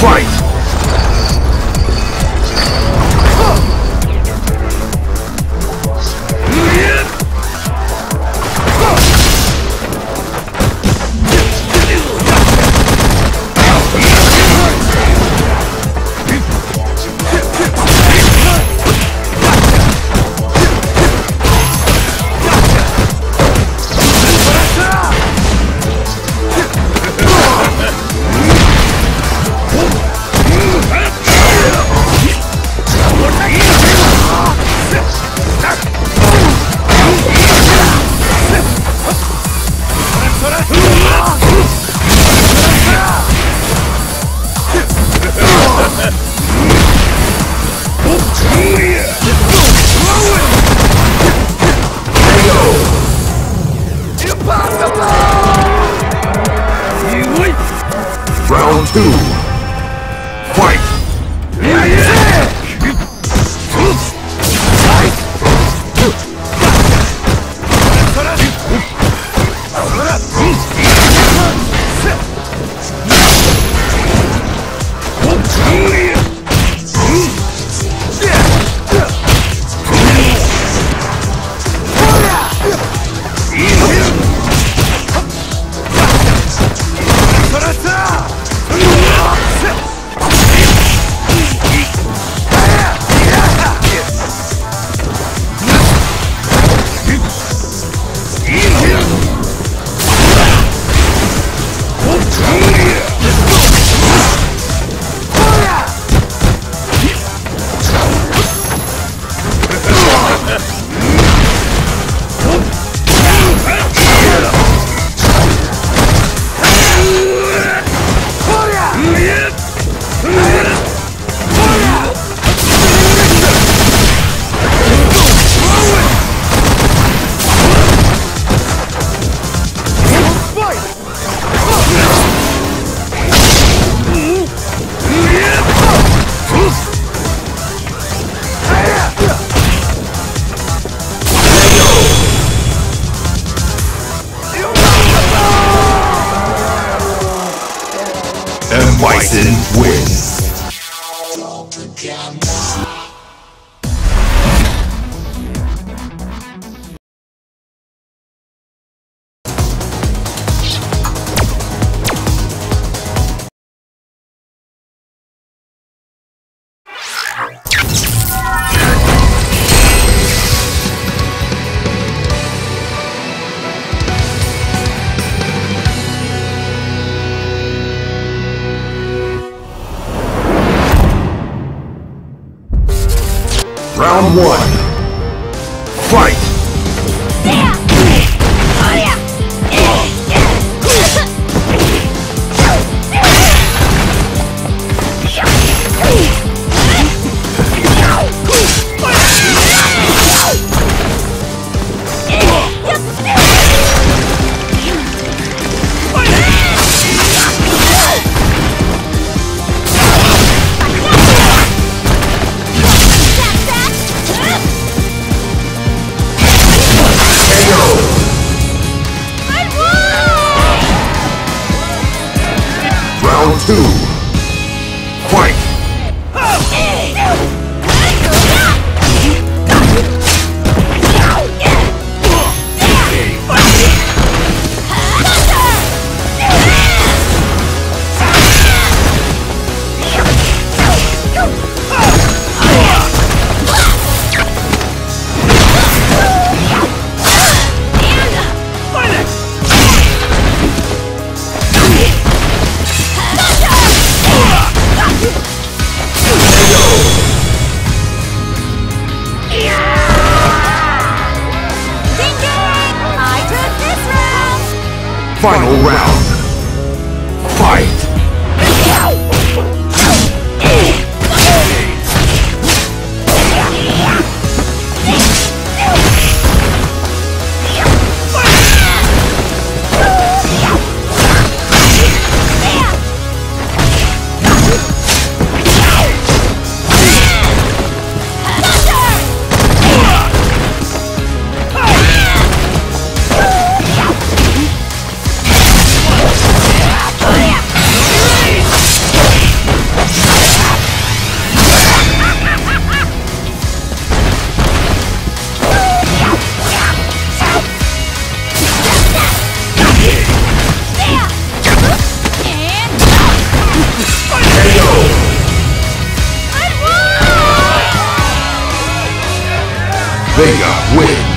Fight! Round Bison Round one. Fight! Two. Final round. Fight! Vega wins.